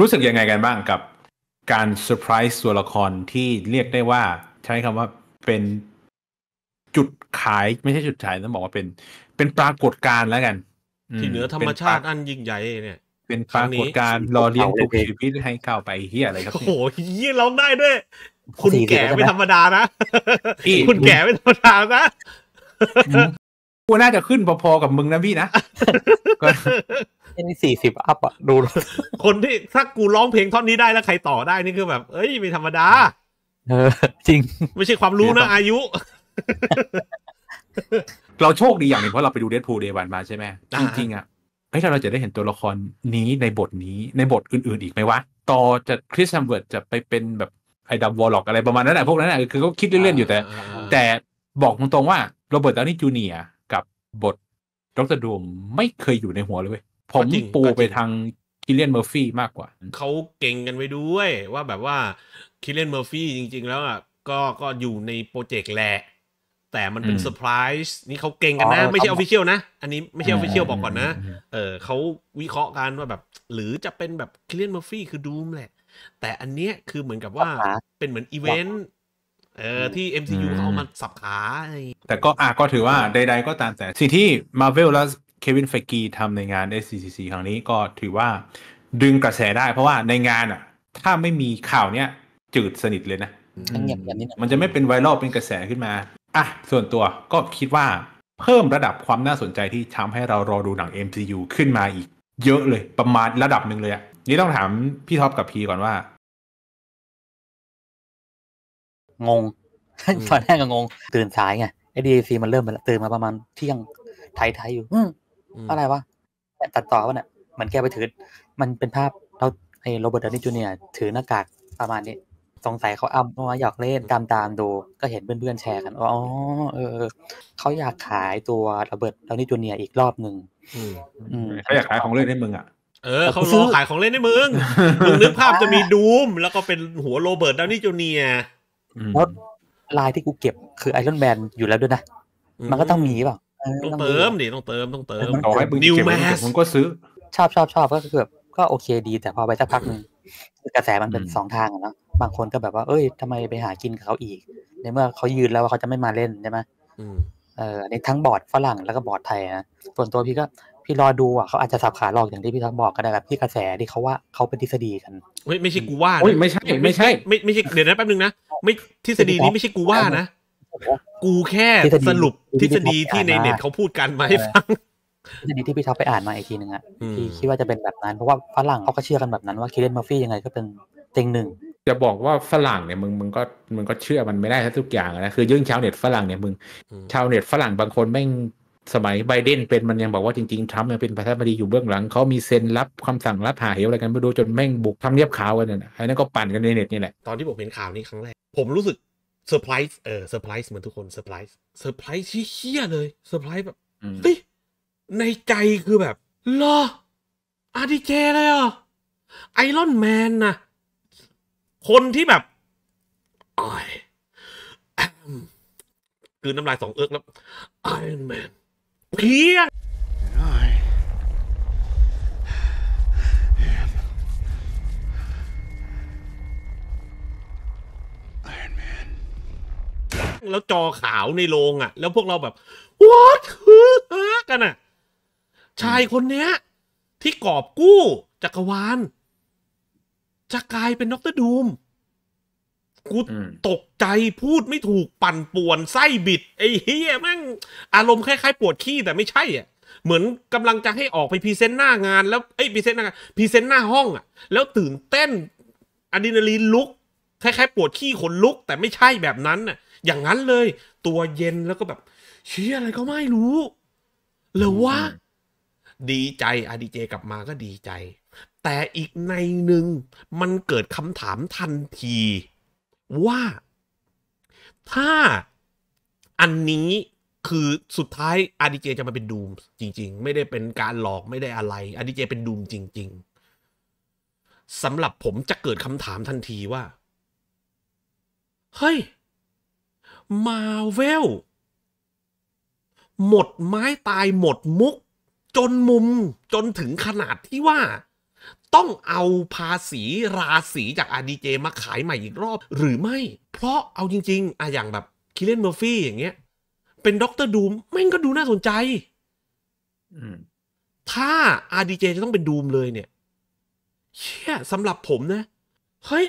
รู้สึกยังไงกันบ้างกับการเซอร์ไพรส์ตัวละครที่เรียกได้ว่าใช้คำว่าเป็นจุดขายไม่ใช่จุดขายต้องบอกว่าเป็น เป็นปรากฏการณ์แล้วกัน ที่เหนือธรรมชาติอันยิ่งใหญ่เนี่ย เป็นปรากฏการณ์หล่อเลี้ยงทุกชีวิตให้ก้าวไปเฮียอะไรครับโอ้เนี่โหยยี่ร้องได้ด้วยคุณสี่สิบแก่แล้วไม่นะธรรมดานะพี่คุณแก่ไม่ธรรมดานะ กูน่าจะขึ้นพอๆกับมึงนะพี่นะก็นี่สี่สิบ up อะดู คนที่ถ้ากูร้องเพลงท่อนนี้ได้แล้วใครต่อได้นี่คือแบบ เอ้ยไม่ธรรมดา เออ จริง ไม่ใช่ความรู้นะอายุ เราโชคดีอย่างหนึ่งเพราะเราไปดูเด d พู l เดวันมาใช่ไหมอ่าจริงๆอะเฮ้ยถ้าเราจะได้เห็นตัวละครนี้ในบทนี้ในบทอื่นๆอีกไหมวะ ต่อจะคริสเฮมส์เวิร์ธจะไปเป็นแบบอดัมวอร์ล็อกอะไรประมาณนั้นแหละพวกนั้นแหละคือเขาคิดเล่นๆอยู่แต่ แต่บอกตรงๆว่าโรเบิร์ตดาวนี่จูเนียร์กั บบท Dr.Doom ไม่เคยอยู่ในหัวเลยเว้ยผมก็จริงปูก็จริงไปทางคิลเลียนเมอร์ฟี่มากกว่า เขาเก็งกันไว้ด้วยว่าแบบว่าคิลเลียนเมอร์ฟี่จริง ๆ แล้วอะก็ก็อยู่ในโปรเจกต์แหละ แต่มันเป็นอืมเซอร์ไพรส์นี่เขาเก็งกันนะอ๋อไม่ใช่อเขา official นะ อันนี้ไม่ใช่ออฟฟิเชียลอืมบอกก่อนนะอืมเออเขาวิเคราะห์กันว่าแบบ หรือจะเป็นแบบคิลเลียนเมอร์ฟี่คือดูมแหละ แต่อันเนี้ยคือเหมือนกับว่าสับขาเป็นเหมือนอีเวนต์ เออที่ MCU เขาเอามาสับขาอะไรอย่างงี้แต่ก็อะก็ถือว่าใดๆก็ตามแต่สิ่งที่ Marvel และเควินไฟกีทำในงาน SCCC ครั้งนี้ก็ถือว่าดึงกระแสได้ เพราะว่าในงานอะ ถ้าไม่มีข่าวเนี้ยจืดสนิทเลยนะเงียบแบบนี้นะมันจะไม่เป็นไวรัลเป็นกระแสขึ้นมาอะส่วนตัวก็คิดว่าเพิ่มระดับความน่าสนใจที่ทำให้เรารอดูหนัง MCU ขึ้นมาอีก เยอะเลยประมาณระดับหนึ่งเลยอะนี่ต้องถามพี่ท็อปกับพีก่อนว่า งงตอนแรกก็งง ตื่นสายไงไอ้ดีซีมันเริ่มมาแล้วตื่นมาประมาณเที่ยงไทยไทยๆอยู่อืมอืมอะไรวะแต่ตัดต่อวะเนี่ยเหมือนแกไปถือ มันเป็นภาพเราไอ้โรเบิร์ตดาวนี่จูเนียร์ถือหน้ากากประมาณนี้ สงสัยเขาอำว่าอยากเล่นตามตามๆดู ก็เห็นเพื่อนๆแชร์กันว่าอ๋อเออเออเขาอยากขายตัวโรเบิร์ตดาวนี่จูเนียร์อีกรอบหนึ่งอืมอืมเขาอยากขายของเล่นให้มึงอะเออเขารอขายของเล่นให้มึง มึงนึกภาพจะมีดูมแล้วก็เป็นหัวโรเบิร์ตดาวนี่จูเนียร์อืม แล้วลายที่กูเก็บคือไอรอนแมนอยู่แล้วด้วยนะ มันก็ต้องมีเปล่าเออต้องมีเติมดิต้องเติมต้องเติมมันต่อให้มึง New เก็บไว้ Mass มึงก็ซื้อ ชอบชอบชอบก็คือแบบก็โอเคดี แต่พอไปสักพักหนึ่งกระแสมันเป็นอืมสองทางอะเนาะบางคนก็แบบว่า เอ้ยทำไมไปหากินกับเขาอีก ในเมื่อเขายืนแล้วว่าเขาจะไม่มาเล่นใช่ไหมอืมเอออันนี้ทั้งบอร์ดฝรั่งแล้วก็บอร์ดไทยนะส่วนตัวพี่ก็ พี่รอดูอะเขาอาจจะสับขาหลอกอย่างที่พี่ท็อปบอกก็ได้แบบที่กระแสที่เขาว่าเขาเป็นทฤษฎีกันเฮ้ยไม่ใช่กูว่านะโอ้ยไม่ใช่ไม่ใช่ ไม่ไม่ใช่เดี๋ยวนะแป๊บนึงนะไม่ทฤษฎีนี้ไม่ใช่กูว่านะกูแค่ทฤษฎีสรุปทฤษฎีที่ที่ในอินเท็อปเน็ตเขาพูดกันมาให้ฟังทฤษฎีที่พี่ท็อปไปอ่านมาอีกทีหนึ่งอะอืมพี่คิดว่าจะเป็นแบบนั้นเพราะว่าฝรั่งเขาก็เชื่อกันแบบนั้นว่าคิลเลียนเมอร์ฟี่ยังไงก็เป็นเต็งหนึ่งจะบอกว่าฝรั่งเนี่ยมึงมึงก็มึงก็เชื่อมันไม่ได้ทุกอย่างอะนะคือยิ่งชาวเน็ตฝรั่งเนี่ยมึงอืมชาวเน็ตฝรั่งบางคนแม่ง สมัยไบเดนเป็นมันยังบอกว่าจริงๆทรัมป์ยังเป็นประธานาธิบดีอยู่เบื้องหลัง เขามีเซ็นรับคำสั่งรับหาเหวอะไรกันไม่รู้จนแม่งบุกทำเนียบขาวกันน่ะไอ้นั่นก็ปั่นกันในเน็ตนี่แหละ ตอนที่ผมเห็นข่าวนี้ครั้งแรก ผมรู้สึกเซอร์ไพรส์เออเซอร์ไพรส์เหมือนทุกคนเซอร์ไพรส์เซอร์ไพรส์ที่เหี้ยเลยเซอร์ไพรส์แบบอืมเฮ้ยในใจคือแบบเหรอ RDJ เลยเหรอะไอรอนแมนนะคนที่แบบไอคือน้ำลายสองเอิกแล้วไอรอนแมน เพียงแล้วจอขาวในโรงอะ แล้วพวกเราแบบ what คือฮะกันอะ ชายคนเนี้ย ที่กอบกู้จักรวาลจะกลายเป็น Doctor Doom กูอืมตกใจพูดไม่ถูกปั่นป่วนไส้บิด ไอ้เหี้ยแม่งอารมณ์คล้ายๆปวดขี้แต่ไม่ใช่อะเหมือนกำลังจะให้ออกไป present หน้างาน แล้วเอ้ย present หน้างาน present หน้าห้องอะ แล้วตื่นเต้นอะดรีนาลีนลุกคล้ายๆปวดขี้ขนลุก แต่ไม่ใช่แบบนั้นน่ะ อย่างนั้นเลย ตัวเย็นแล้วก็แบบเชี่ยอะไรก็ไม่รู้เหรอวะดีใจอาดีเจกลับมาก็ดีใจ แต่อีกในหนึ่งมันเกิดคำถามทันที ว่าถ้าอันนี้คือสุดท้ายอาดีเจจะมาเป็นดูมจริง ๆ ไม่ได้เป็นการหลอกไม่ได้อะไรอาดีเจเป็นดูมจริง ๆสำหรับผมจะเกิดคำถามทันทีว่า เฮ้ย มาเวล หมดไม้ตายหมดมุก จนมุมจนถึงขนาดที่ว่า ต้องเอาภาษีราศีจาก RDJ มาขายใหม่อีกรอบ หรือไม่ เพราะเอาจริงๆอะอย่างแบบ Cillian Murphy อย่างเงี้ย เป็น Doctor Doom แม่งก็ดูน่าสนใจอืมถ้า RDJ จะต้องเป็น Doom เลยเนี่ยเชี่ยสำหรับผมนะ เฮ้ย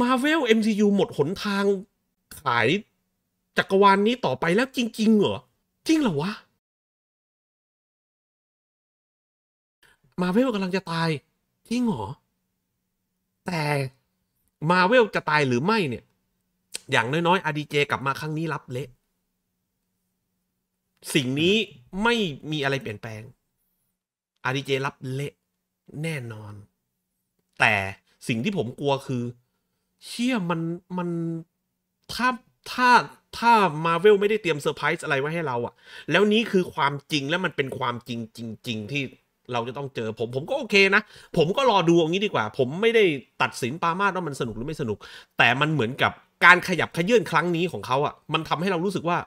Marvel MCU หมดหนทางขายจักรวาลนนี้ต่อไปแล้วจริง ๆ เหรอ จริงเหรอวะ Marvel กำลังจะตายจริงเหรอ แต่ Marvel จะตายหรือไม่เนี่ย อย่างน้อยๆ RDJ กลับมาครั้งนี้รับเละ สิ่งนี้ไม่มีอะไรเปลี่ยนแปลง RDJ รับเละแน่นอน แต่สิ่งที่ผมกลัวคือ เชี่ยมันมันถ้าถ้าถ้ามาเวลไม่ได้เตรียมเซอร์ไพรส์อะไรไว้ให้เราอะแล้วนี้คือความจริงแล้วมันเป็นความจริงจริง ๆ ที่ เราจะต้องเจอผมผมก็โอเคนะ ผมก็รอดูอย่างนี้ดีกว่า ผมไม่ได้ตัดสินปามาว่ามันสนุกหรือไม่สนุก แต่มันเหมือนกับการขยับขยื่นครั้งนี้ของเขาอะมันทำให้เรารู้สึกว่า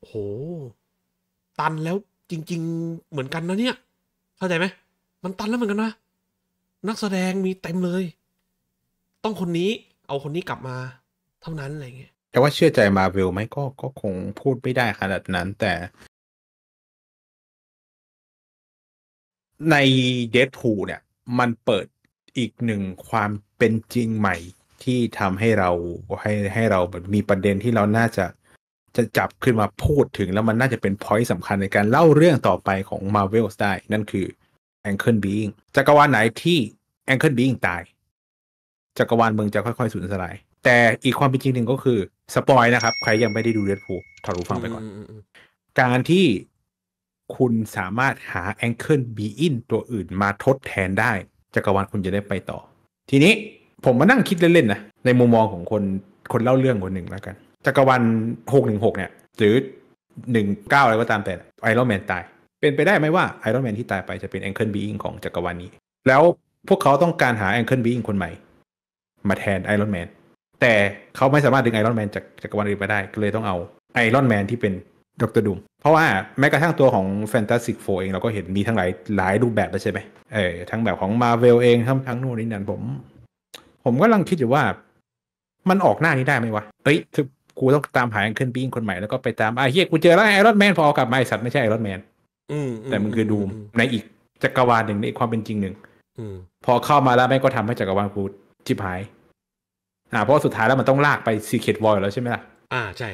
โหตันแล้วจริง ๆ เหมือนกันนะเนี่ย เข้าใจไหมมันตันแล้วเหมือนกันนะนักแสดงมีเต็มเลย ต้องคนนี้เอาคนนี้กลับมา เท่านั้นอะไรเงี้ยแต่ว่าเชื่อใจมาเวลไหมก็ก็คงพูดไม่ได้ขนาดนั้น แต่ ในเด p พูเนี่ย มันเปิดอีกหนึ่งความเป็นจริงใหม่ที่ทำให้เราให้ให้เราแบบมีประเด็นที่เราน่าจะจะจับขึ้นมาพูดถึงแล้วมันน่าจะเป็นพอยต์สำคัญในการเล่าเรื่องต่อไปของ Marvel ได้ นั่นคือ Ankle Being จักรวาลไหนที่ Ankle Being ตาย จักรวาลเมืองจะค่อยๆสูญสลาย แต่อีกความเป็นจริงหนึ่งก็คือ สปอยนะครับ ใครยังไม่ได้ดูเด p พูถอดหูฟังไปก่อนมมการที่ คุณสามารถหา Ankle Being ตัวอื่นมาทดแทนได้ จักรวาลคุณจะได้ไปต่อ ทีนี้ผมมานั่งคิดเล่นๆนะในมุมมองของคนคนเล่าเรื่องคนหนึ่งแล้วกัน จักรวาล616เนี่ย หรือ19อะไรก็ตามแต่ Iron Man ตาย เป็นไปได้ไหมว่า Iron Man ที่ตายไปจะเป็น Ankle Being ของจักรวาลนี้ แล้วพวกเขาต้องการหา Anchor Being คนใหม่ มาแทน Iron Man แต่เขาไม่สามารถดึง Iron Man จากจักรวาลอื่นมาได้ ก็เลยต้องเอา Iron Man ที่เป็น Dr.Doom เพราะว่าแม้กระทั่งตัวของ Fantastic Four เองเราก็เห็นมีทั้งหลายหลายรูปแบบแล้วใช่ไหมเออทั้งแบบของ Marvel เองทั้งทั้งนู่นนี่นั่นผม ผมก็กำลังคิดอยู่ว่า มันออกหน้านี้ได้ไหมวะเอ้ยคือกูต้องตามหา Anchor Being คนใหม่แล้วก็ไปตามอะเหี้ยกูเจอแล้ว Iron Man พอเอากลับมาไอสัตว์ไม่ใช่ Iron Man อืมแต่มันคือ Doom ในอีกจักรวาลหนึ่งในอีกความเป็นจริงหนึ่งอืมพอเข้ามาแล้วแม่งก็ทำให้จักรวาลกูชิบหาย อ่าเพราะว่าสุดท้ายแล้วมันต้องลากไปซีเค t วอลแล้วใช่ไหมล่ะอ่าใช่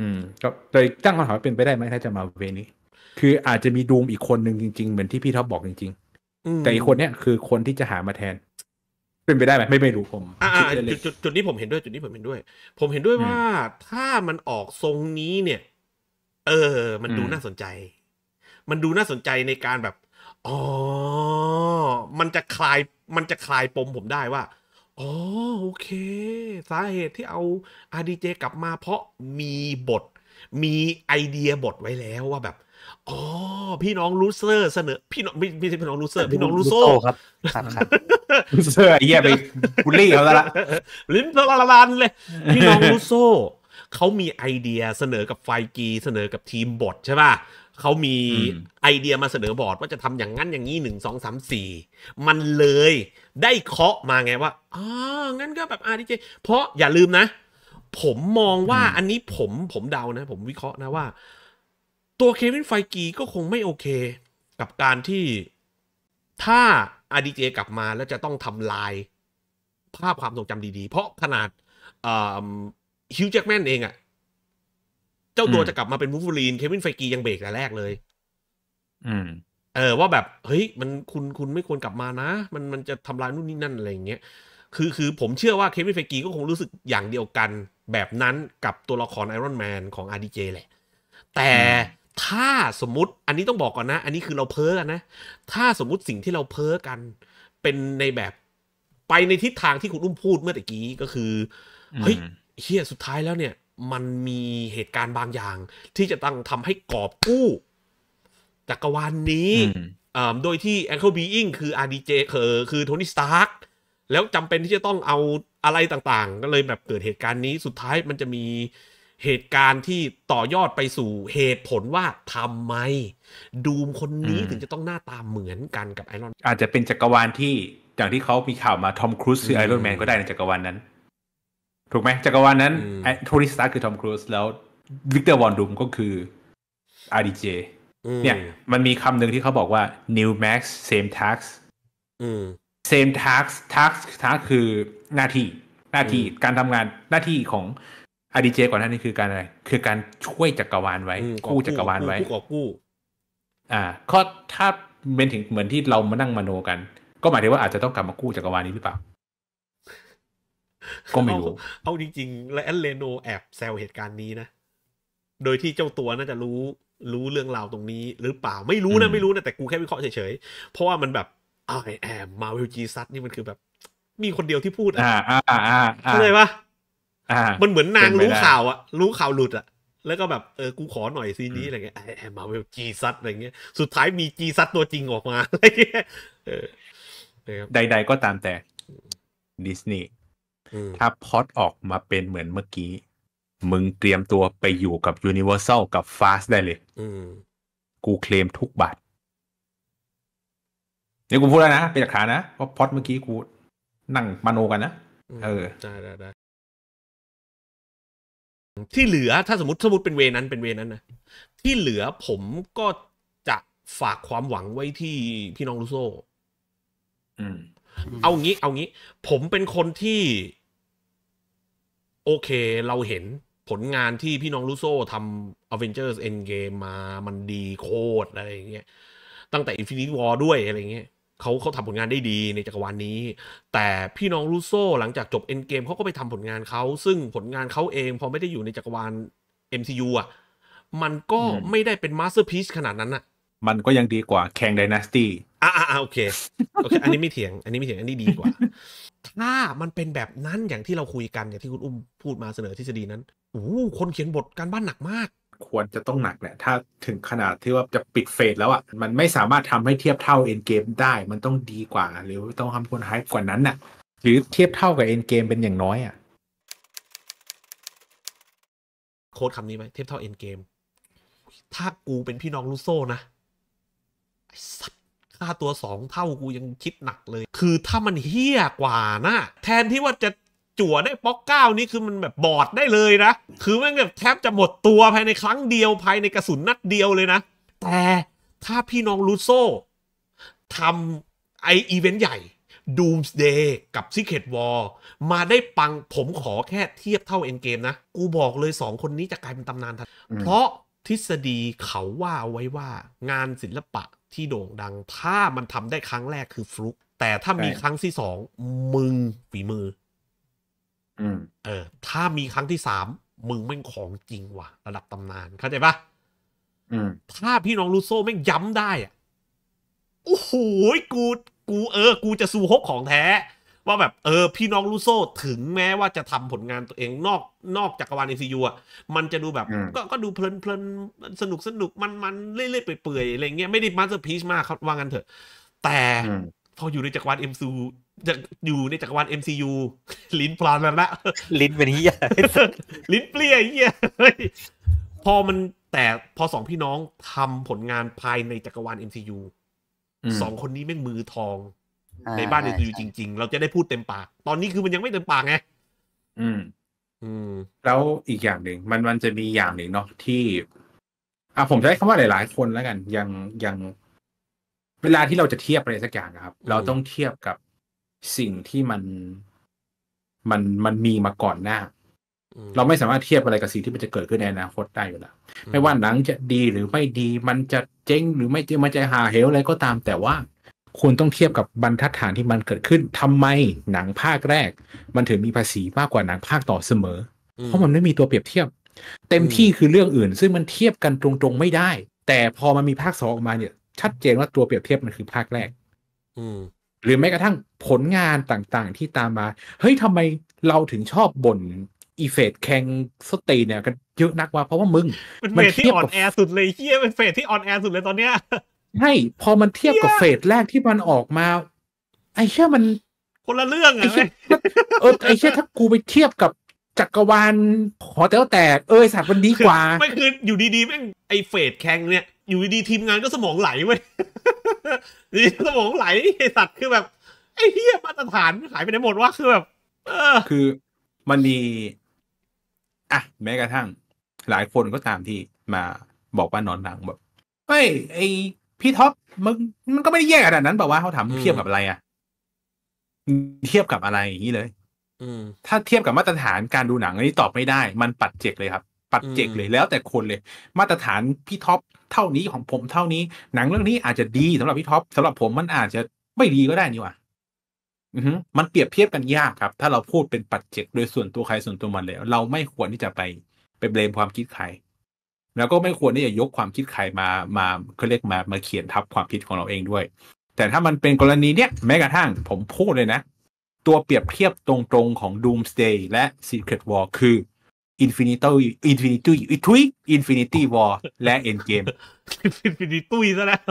อืมก็เลยตั้งคำถามว่าเป็นไปได้ไหมถ้าจะมาเวนี้ คืออาจจะมีดูมอีกคนหนึ่งจริง ๆ เหมือนที่พี่ท็อปบอกจริงอืมๆแต่อีกคนเนี้ยคือคนที่จะหามาแทน เป็นไปได้ไหมไม่ไม่รู้ผมอ่าคิดอ่าเล่จุดนจุดจุดนี้ผมเห็นด้วยจุดนี้ผมเห็นด้วย ผมเห็นด้วยอืมว่าถ้ามันออกทรงนี้เนี่ย เออ มันดูอืมน่าสนใจ มันดูน่าสนใจในการแบบอ๋อ มันจะคลาย มันจะคลายปมผมได้ว่า อ๋อโอเค สาเหตุที่เอา RDJ กลับมาเพราะมีบท มีไอเดียบทไว้แล้วว่าแบบอ๋อพี่น้อง loser เสนอ พี่น้องไม่ไม่ใช่พี่น้อง loser พี่น้อง Russo ครับครับครับๆเสื้อไอ้เหี้ยไปบูลลี่เขาซะละลิ้นละละลันเลย พี่น้อง Russo เขามีไอเดียเสนอกับ Feige เสนอกับทีมบทใช่ป่ะเขามีอืมไอเดียมาเสนอบอร์ดว่าจะทำอย่างนั้นอย่างนี้หนึ่งสองสามสี่มันเลยได้เคาะมาไงว่าอ๋องั้นก็แบบ RDJ เพราะอย่าลืมนะ ผมมองว่าอันนี้ผมผมเดานะ ผมวิเคราะห์นะว่า ตัว Kevin Feige ก็คงไม่โอเค กับการที่ถ้า RDJ กลับมาแล้วจะต้องทำลายภาพความทรงจำดีๆ เพราะขนาด Hugh Jackman เองอะ่ะเจ้าตัวอืมจะกลับมาเป็นวูฟ v รีน Kevin Feige ยังเบรกแต่แรกเลย อืม เออว่าแบบเฮ้ยมันคุณคุณไม่ควรกลับมานะ มันมันจะทำลายนู่นนี่นั่นอะไรอย่างเงี้ยคือคือผมเชื่อว่าเควินไฟกีก็คงรู้สึกอย่างเดียวกัน แบบนั้นกับตัวละครไอรอนแมนของ RDJ แหละ แต่ถ้าสมมติอันนี้ต้องบอกก่อนนะ อันนี้คือเราเพ้อกันนะ ถ้าสมมุติสิ่งที่เราเพ้อกัน เป็นในแบบไปในทิศทางที่คุณอุ้มพูดเมื่อตะกี้ก็คือเฮ้ย เฮียสุดท้ายแล้วเนี่ย มันมีเหตุการณ์บางอย่าง ที่จะต้องทำให้กอบกู้จักรวาลนนี้อืมอ่าโดยที่ Ankle Being คือ RDJ คือคือโทนี่สตาร์กแล้วจำเป็นที่จะต้องเอาอะไรต่างๆ ก็เลยแบบเกิดเหตุการณ์นี้สุดท้ายมันจะมีเหตุการณ์ที่ต่อยอดไปสู่เหตุผลว่าทำไม ดูมคนนี้อืมถึงจะต้องหน้าตาเหมือนกันกับไอรอนอาจจะเป็นจักรวาลที่อย่างที่เขามีข่าวมาทอมครูซคือไอรอนแมนอืมก็ได้ในจักรวาลนั้น ถูกไหมจักรวาลนั้นอืมไอ้ Tony Stark คือ Tom Cruise แล้ว Victor Von Doom ก็คือ RDJ เนี่ยมันมีคำหนึ่งที่เขาบอกว่า new mask same task อืม same task task task คือหน้าที่หน้าที่อืมการทำงานหน้าที่ของ RDJ ก่อนหน้านี้คือการอะไร คือการช่วยจักรวาลไว้อืมกู้จักรวาลไว้กู้กอบกู้อ่าก็ถ้าเป็นถึงเหมือนที่เรามานั่งมโนกัน ก็หมายถึงว่าอาจจะต้องกลับมากู้จักรวาลนี้หรือเปล่า ก็ไม่รู้ เอาจริงๆและแอนเลโนแอบแซวเหตุการณ์นี้นะ โดยที่เจ้าตัวน่าจะรู้รู้เรื่องราวตรงนี้ หรือเปล่าไม่รู้นะอืมไม่รู้นะแต่กูแค่วิเคราะห์เฉยๆ เพราะว่ามันแบบ I am Marvel Jesus นี่มันคือแบบ มีคนเดียวที่พูดอะอ่าอ่าอ่าอ่าเข้าใจปะอ่ามันเหมือนนางเป็นไปรู้ได้ข่าวอะรู้ข่าวหลุดอะแล้วก็แบบเออกูขอหน่อยซีนนี้อะไรเงี้ย I am Marvel Jesus อะไรเงี้ยสุดท้ายมี Jesus ตัวจริงออกมาอะไรเงี้ยเออนะครับใดๆก็ตามแต่ดิสนีย์อืม ถ้าพอดออกมาเป็นเหมือนเมื่อกี้ มึงเตรียมตัวไปอยู่กับ Universal กับ Fast ได้เลยอืมกูเคลมทุกบาทนี่กูพูดแล้วนะ เป็นหลักฐานนะเพราะพอดเมื่อกี้กูนั่งมโนกันนะเออได้ได้ได้ที่เหลือถ้าสมมติสมมติเป็นเวนั้นเป็นเวนั้นนะที่เหลือผมก็จะฝากความหวังไว้ที่พี่น้องลูโซอืมเอางี้ เอางี้ ผมเป็นคนที่ โอเคเราเห็นผลงานที่พี่น้องลูโซทำ Avengers Endgame มามันดีโคตรอะไรอย่างเงี้ยตั้งแต่ Infinity War ด้วยอะไรเงี้ยเขาเขาทำผลงานได้ดีในจักรวาลนี้ แต่พี่น้องลูโซหลังจากจบ Endgame เขาก็ไปทำผลงานเขา ซึ่งผลงานเขาเองพอไม่ได้อยู่ในจักรวาล MCU อะมันก็อืมไม่ได้เป็น Masterpiece ขนาดนั้นอะมันก็ยังดีกว่าแข่ง Dynasty อ่าอ่าโอเคโอเค อันนี้ไม่เถียง อันนี้ไม่เถียงอันนี้ดีกว่า ถ้ามันเป็นแบบนั้นอย่างที่เราคุยกันอย่างที่คุณอุ้มพูดมาเสนอทฤษฎีนั้นโอ้โหคนเขียนบทการบ้านหนักมาก ควรจะต้องหนักแหละถ้าถึงขนาดที่ว่าจะปิดเฟสแล้วอะมันไม่สามารถทำให้เทียบเท่าเอ็นเกมได้ มันต้องดีกว่า หรือต้องทำคนไฮป์กว่านั้นน่ะ หรือเทียบเท่ากับเอ็นเกมเป็นอย่างน้อยอะโค้ดคำนี้ไหมเทียบเท่าเอ็นเกมถ้ากูเป็นพี่น้องลูโซนะไอ้สัตว์ ค่าตัวสองเท่ากูยังคิดหนักเลย คือถ้ามันเฮี้ยกว่านะแทนที่ว่าจะจั่วได้ป๊อกเก้านี่คือมันแบบบอดได้เลยนะ คือมันแบบแทบจะหมดตัวภายในครั้งเดียวภายในกระสุนนัดเดียวเลยนะ แต่ถ้าพี่น้องลูโซทำไออีเวนต์ใหญ่ Doomsday กับ Secret War มาได้ปังผมขอแค่เทียบเท่าเอ็นเกมนะ กูบอกเลยสองคนนี้จะกลายเป็นตำนานทัน เพราะทฤษฎีเขาว่าไว้ว่างานศิลปะ ที่โด่งดัง ถ้ามันทำได้ครั้งแรกคือฟลุกแต่ถ้ามีครั้งที่สองมึงฝีมืออืมเออ ถ้ามีครั้งที่สามมึงแม่งของจริงว่ะ ระดับตำนานเข้าใจปะอืมถ้าพี่น้องลูโซ่แม่งย้ำได้อะโอ้โหกู กูเออ กูจะซูฮกของแท้ ว่าแบบเออพี่น้อง Russo ถึงแม้ว่าจะทำผลงานตัวเองนอกนอกจักรวาล MCU อะมันจะดูแบบอืมก็ก็ดูเพลินเพลินสนุกสนุกมันมันเรื่อยๆเปื่อยๆอะไรเงี้ยไม่ได้ masterpiece มากครับว่างั้นเถอะ แต่อืมพออยู่ในจักรวาล MCU จะอยู่ในจักรวาล MCU ลิ้นพันแล้วนะลิ้นเป็นเหี้ยลิ้นเปลี้ยเหี้ยเฮ้ยพอมันแต่พอสองพี่น้องทำผลงานภายในจักรวาล MCU อืมสองคนนี้แม่งมือทอง ในบ้าน MCU จริง ๆ เราจะได้พูดเต็มปาก ตอนนี้คือมันยังไม่เต็มปากไงอืม อืม แล้วอีกอย่างหนึ่งมันมันจะมีอย่างหนึ่งเนาะที่ อะผมจะใช้คำว่าหลาย ๆ คนแล้วกัน ยังยังเวลาที่เราจะเทียบอะไรสักอย่างนะครับอืมเราต้องเทียบกับสิ่งที่มันมันมันมีมาก่อนหน้าอืมเราไม่สามารถเทียบอะไรกับสิ่งที่มันจะเกิดขึ้นในอนาคตได้อยู่แล้วไม่ว่าหนังจะดีหรือไม่ดี มันจะเจ๊งหรือไม่เจ๊งมันจะหาเหวอะไรก็ตามแต่ว่า คุณต้องเทียบกับบรรทัดฐานที่มันเกิดขึ้นทำไมหนังภาคแรก มันถึงมีภาษีมากกว่าหนังภาคต่อเสมอ เพราะมันไม่มีตัวเปรียบเทียบ เต็มที่คือเรื่องอื่น ซึ่งมันเทียบกันตรงๆไม่ได้ แต่พอมันมีภาคสองออกมาเนี่ย ชัดเจนว่าตัวเปรียบเทียบมันคือภาคแรก อืมหรือแม้กระทั่งผลงานต่างๆ ที่ตามมา เฮ้ยทำไมเราถึงชอบบ่นอีเฟดแคงสเตย์เนี่ยกันเยอะนักว่าเพราะว่ามึงเป็นมัเฟนสที่เทียบอ่อกับนแอสุดเลยเฮียเป็นเฟสที่อ่อนแอสุดเลยตอนเนี้ย ใช่พอมันเทียบกับเฟสแรกที่มันออกมา ไอ้เชี่ยมัน คนละเรื่องไอ้อะเชี่ยเออไอ้เชี่ยถ้ากูไปเทียบกับจักรวาลหอแต๋วแตกเอ้ยสัตว์มันดีกว่า ไม่คืออยู่ดีๆแม่งไอเฟดแข่งเนี่ย อยู่ดีๆทีมงานก็สมองไหลเว้ยอยู่ดีๆสมองไหลไอสัตว์คือแบบไอ้เหี้ยมาตรฐานหายไปไหนหมดวะคือแบบเออคือมันมีอะแม้กระทั่ง หลายคนก็ตามที่มาบอกว่านอนหนังแบบเฮ้ยไอ พี่ท็อปมันมันก็ไม่ได้แย่ขนาดนั้นแบบว่าเขาถามอืมเทียบกับอะไรอะเทียบกับอะไรอย่างนี้เลย อืมถ้าเทียบกับมาตรฐานการดูหนังอันนี้ตอบไม่ได้ มันปัดเจกเลยครับ ปัดเจกอืมเลยแล้วแต่คนเลย มาตรฐานพี่ท็อปเท่านี้ของผมเท่านี้ หนังเรื่องนี้อาจจะดีสำหรับพี่ท็อปสำหรับผมมันอาจจะไม่ดีก็ได้นี่หว่าอือฮึมันเปรียบเทียบกันยากครับ ถ้าเราพูดเป็นปัจเจกโดยส่วนตัวใครส่วนตัวมันเลยเราไม่ควรที่จะไปไป blame ความคิดใคร แล้วก็ไม่ควรที่จะยกความคิดใครมามาเขาเรียกมามาเขียนทับความคิดของเราเองด้วย แต่ถ้ามันเป็นกรณีเนี้ยแม้กระทั่งผมพูดเลยนะ ตัวเปรียบเทียบตรงๆของ Doomsday และ Secret War คือ Infinity Infinity ทุย Infinity War และ Endgame ฟินิตุ้ยซะแล้ว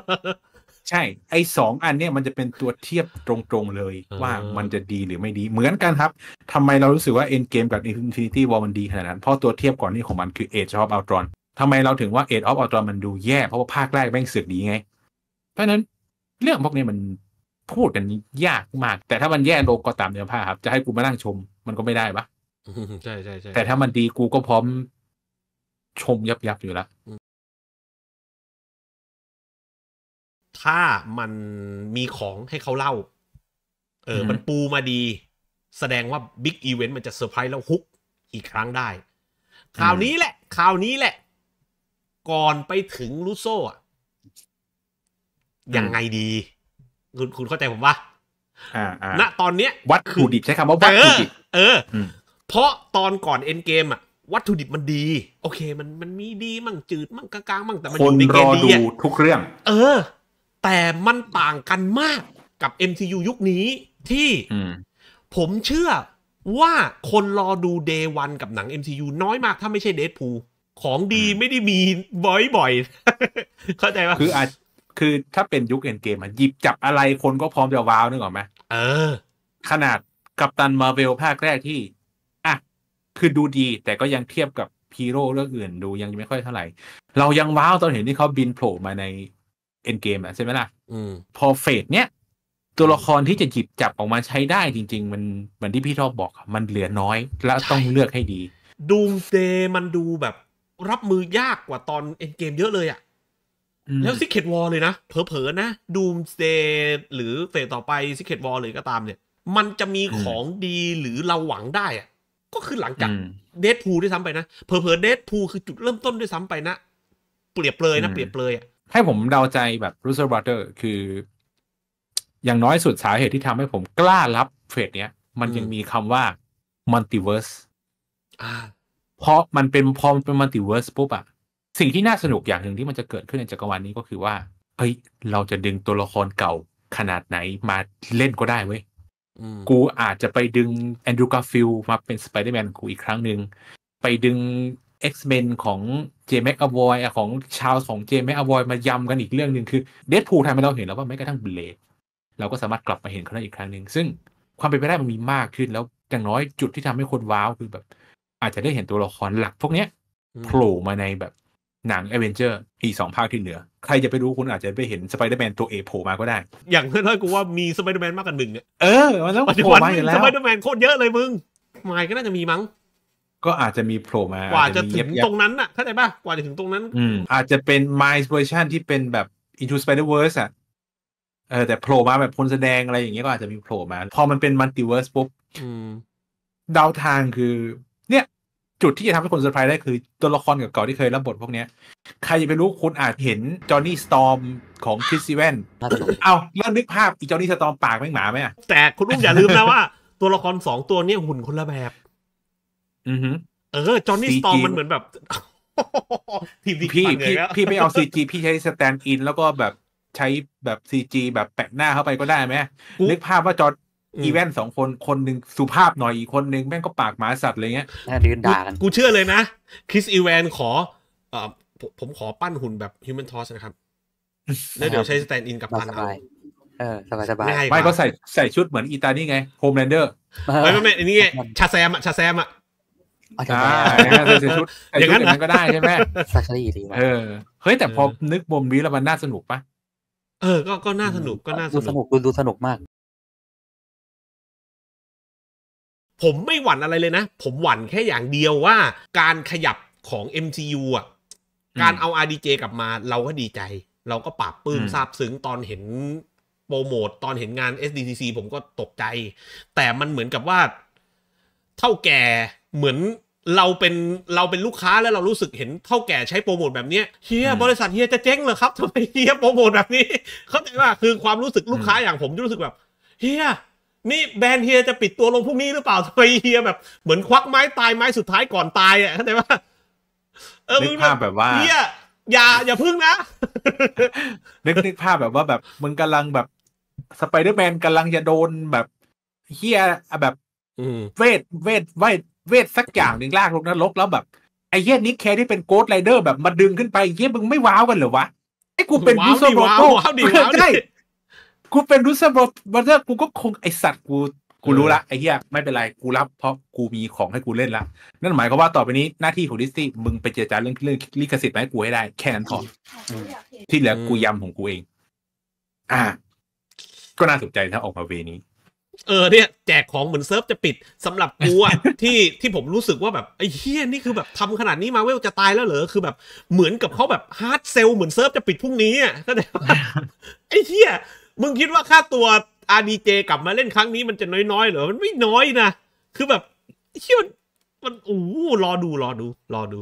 ใช่ ไอ้สองอันเนี่ยมันจะเป็นตัวเทียบตรงๆเลยอ่าว่ามันจะดีหรือไม่ดีเหมือนกันครับทำไมเรารู้สึกว่า Endgame กับ Infinity War มันดีขนาดนั้น เพราะตัวเทียบก่อนนี้ของมันคือ Age of Ultron ทำไมเราถึงว่า Age of Ultron มันดูแย่เพราะว่าภาคแรกแม่งเสือกดีไง เพราะฉะนั้นเรื่องพวกนี้มันพูดกันยากมาก แต่ถ้ามันแย่ลงก็ตามเนื้อผ้าครับ จะให้กูมานั่งชมมันก็ไม่ได้ปะอืมใช่ใช่ใช่แต่ถ้ามันดีกูก็พร้อมชมยับยับๆอยู่แล้วถ้ามันมีของให้เขาเล่า เอออือฮึมันปูมาดี แสดงว่า big event มันจะเซอร์ไพรส์แล้ว hook อีกครั้งได้ คราวนี้แหละ คราวนี้แหละ ก่อนไปถึง Russo อะยังไงดี คุณคุณเข้าใจผมปะอ่าอ่าณตอนเนี้ย วัตถุดิบใช้คำว่าวัตถุดิบเอออืมเพราะตอนก่อนเอ็นเกมอะวัตถุดิบมันดี โอเค มันมันมีดีมั่งจืดมั่งกลางๆมั่งแต่มันคอนยู่ในเกรณอฑ์ดีดูอะทุกเรื่อง เออ แต่มันต่างกันมากกับ MCU ยุคนี้ที่อืมผมเชื่อว่าคนรอดู Day 1กับหนัง MCU น้อยมากถ้าไม่ใช่เด p พู ของดีอืมไม่ได้มีบ่อยๆ เข้าใจปะคืออาจคือถ้าเป็นยุค Endgame อะหยิบจับอะไรคนก็พร้อมจะว้าวนึกออกไหมเออ ขนาด Captain Marvel ภาคแรกที่ อะ คือดูดีแต่ก็ยังเทียบกับฮีโร่เรื่องอื่นดูยังไม่ค่อยเท่าไหร่ เรายังว้าวตอนเห็นที่เขาบินโผล่มาใน Endgame อะใช่ไหมล่ะอืมพอ phase เนี้ยตัวละครที่จะหยิบจับออกมาใช้ได้จริง ๆ มันเหมือนที่พี่ท็อปบอกอะมันเหลือน้อย และต้องเลือกให้ดี ดูมเ a y มันดูแบบ รับมือยากกว่าตอนเอ็นเกมเยอะเลยอะอืมแล้วซิกเ e ตวอลเลยนะ เผลอๆนะดูมเ a y หรือเฟสต่อไปซิกเ e ตวอลเลยก็ตามเนี่ย มันจะมีของดีหรือเราหวังได้อะก็คือหลังจากอืมเด p พูด้วยซ้ำไปนะ เผลอๆเด p พูคือจุดเริ่มต้นด้วยซ้ำไปนะ เปรียบเลยนะอืมเปรียบเลยอะให้ผมเดาใจแบบรูเซอร์บ r เ t อร์คือ อย่างน้อยสุดสาเหตุที่ทำให้ผมกล้ารับเฟสเนี้ย มันยังอืมมีคำว่า multiverse อ่า เพราะมันเป็นพอมันเป็น multiverse ปุ๊บอะสิ่งที่น่าสนุกอย่างหนึ่งที่มันจะเกิดขึ้นในจักรวาลนี้ก็คือว่าเฮ้ยเราจะดึงตัวละครเก่าขนาดไหนมาเล่นก็ได้เว้ยอืมกูอาจจะไปดึง Andrew Garfield มาเป็นสไปเดอร์แมนกูอีกครั้งหนึ่งไปดึง X-Men ของเจม c อ v ว y ของชาวของเจม c อ v ว y มายำกันอีกเรื่องหนึ่งคือเด p พูทำให้เราเห็นแล้วว่าแม้กระทั่ง Bladeเราก็สามารถกลับมาเห็นเขาได้อีกครั้งหนึ่งซึ่งความเป็นไปได้มันมีมากขึ้นแล้วอย่างน้อยจุดที่ทำให้คนว้าวคือแบบ อาจจะได้เห็นตัวละครหลักพวกเนี้ยโผล่มาในแบบหนัง a อเวนเจอร์อีกสองภาคที่เหลือ ใครจะไปรู้คุณอาจจะไปเห็นสไปเดอร์แมนตัวเอกโผล่มาก็ได้ อย่างน้อยๆกูว่ามีสไปเดอร์แมนมากกว่าหนึ่งเนี่ยเออมันต้องปัจจุโผล่บันมาอยู่แล้สวไปเดอร์แมนโคตรเยอะเลยมึงไมค์ก็น่าจะมีมั้งก็อาจจะมีโผล่มากว่าจะมีถึงยับตรงนั้นน่ะเข้าใจป่ะกว่าจะถึงตรงนั้นอืมอาจจะเป็น Miles version ที่เป็นแบบ Into Spider-Verse อะเออแต่โผล่มาแบบคนแสดงอะไรอย่างเงี้ยก็อาจจะมีโผล่มา พอมันเป็น Multiverse ปุ๊บอืมเดาทางคือเนี่ย จุดที่จะทำให้คนเซอร์ไพรส์ได้คือตัวละครเก่าๆที่เคยรับบทพวกเนี้ย ใครจะไปรู้คุณอาจเห็น Johnny Storm ของ Chris Evans น่าสนุกเอาแล้วนึกภาพอี Johnny Storm ปากแม่งหมาไหมอะแต่คุณอุ้มอย่าลืมนะว่า ตัวละครสองตัวเนี่ยหุ่นคนละแบบ อือฮึเออจอห์นนี่ CG สตอมมันเหมือนแบบทีมที่พี่ปั่นเลยพี่แล้วพี่ไม่เอา CG พี่ใช้ stand-in แล้วก็แบบใช้แบบ CG แบบแปะหน้าเข้าไปก็ได้ไหมกูนึกภาพว่าจอร์ อืมอีแวนสองคนคนหนึ่งสุภาพหน่อยอีกคนหนึ่งแม่งก็ปากหมาสัตว์อะไรเงี้ยน่ายืนด่ากันกูเชื่อเลยนะ Chris Evans ขอเอ่อผมผมขอปั้นหุ่นแบบ Human Torch นะครับ แล้วเดี๋ยวใช้ stand-in กับมาพันสเอาบายเออสบายสบายง่ายไม่ก็ใส่ใส่ชุดเหมือนอีตานี่ไง Homelander ไม่ไม่ไม่อันนี้ไง Shazam อะ Shazam อะอาจจะอ่าแย่ใส่ชุดใส่อย่างชุนั้ดนอย่างนั้นก็ได้ใช่ไหมซักรีดีว่ะเออเฮ้ยแต่พอเออนึกมุมนี้แล้วมันน่าสนุกปะเออ ก็ก็น่าสนุกก็น่าดูสสนุนุกกดูดูสนุกมาก ผมไม่หวั่นอะไรเลยนะ ผมหวั่นแค่อย่างเดียวว่า การขยับของ MCU อะการเอา RDJ กลับมาเราก็ดีใจ เราก็ปราบปลื้มซาบซึ้งตอนเห็นโปรโมตตอนเห็นงาน SDCC ผมก็ตกใจ แต่มันเหมือนกับว่า เท่าแก่เหมือนเราเป็นเราเป็นลูกค้าแล้วเรารู้สึกเห็นเท่าแก่ใช้โปรโมทแบบเนี้ยเฮียบริษัทเฮียจะเจ๊งเหรอครับทำไมเฮียโปรโมทแบบนี้ เข้าใจว่าคือความรู้สึกลูกค้าอย่างผมจะรู้สึกแบบเฮีย นี่แบรนด์เฮียจะปิดตัวลงพรุ่งนี้หรือเปล่าทำไมเฮียแบบเหมือนควักไม้ตายไม้สุดท้ายก่อนตายอะเข้าใจว่าเออนึมึกงภาพแบบว่าเฮียอย่าอย่าพึ่งนะนึกนึกภาพแบบว่าแบบมึงกำลังแบบสไปเดอร์แมนกำลังจะโดนแบบเฮียแบบอืมเวทเวทเวทเวทสักอย่างหนึ่งลากลงนรกแล้วแบบไอ้เฮียนิกแคร์ที่เป็นโกดไรเดอร์แบบมาดึงขึ้นไปเฮียมึงไม่ว้าวกันเหรอวะไอ้กูเป็นว้ารูวเซอดิร์โบว้าวโตว้าวดิว้าวดิใช่ กูเป็นรูเซอร์โบโตกูก็คงไอสัตว์กูกูรู้ละไอ้เฮียไม่เป็นไรกูรับเพราะกูมีของให้กูเล่นละนั่นหมายความว่าต่อไปนี้หน้าที่ของดิสตี้มึงไปเจรจาเรื่องเรื่องลิขสิทธิ์มาให้กูให้ได้แค่นั้นพออืมที่เหลืออมกูยำของกูเอง อ่า ก็น่าสนใจถ้าออกมา way นี้ เออเนี่ย แจกของเหมือนเซิร์ฟจะปิดสำหรับกูอะที่ที่ผมรู้สึกว่าแบบไอ้เฮียนี่คือแบบทำขนาดนี้มาเวลจะตายแล้วเหรอคือแบบเหมือนกับเขาแบบ hard sell เหมือนเซิร์ฟจะปิดพรุ่งนี้อะเข้าใจปะไอ้เฮีย มึงคิดว่าค่าตัว RDJ กลับมาเล่นครั้งนี้มันจะน้อยๆเหรอ มันไม่น้อยนะ คือแบบเฮียมัน มันโอ้รอดู รอดู รอดู